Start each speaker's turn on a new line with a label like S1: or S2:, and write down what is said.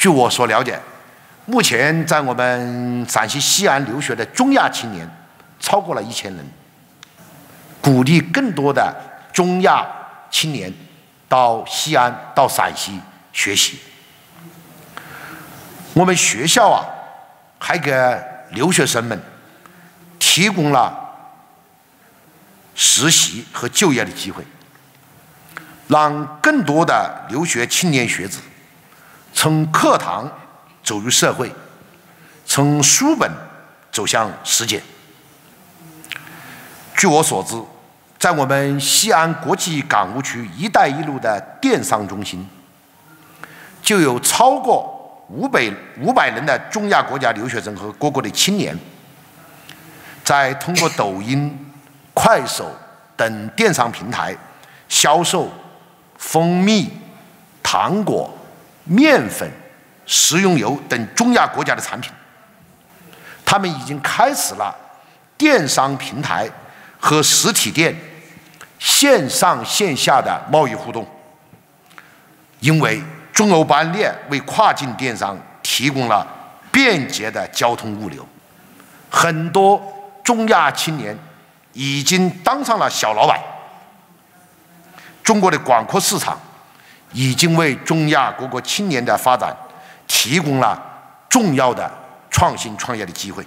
S1: 据我所了解，目前在我们陕西西安留学的中亚青年超过了一千人。鼓励更多的中亚青年到西安、到陕西学习。我们学校啊，还给留学生们提供了实习和就业的机会，让更多的留学青年学子从课堂走入社会，从书本走向实践。据我所知，在我们西安国际港务区“一带一路”的电商中心，就有超过五百五百人的中亚国家留学生和各国的青年，在通过抖音、快手等电商平台销售蜂蜜、糖果、面粉、食用油等中亚国家的产品。他们已经开始了电商平台。和实体店线上线下的贸易互动，因为中欧班列为跨境电商提供了便捷的交通物流，很多中亚青年已经当上了小老板。中国的广阔市场已经为中亚各国青年的发展提供了重要的创新创业的机会。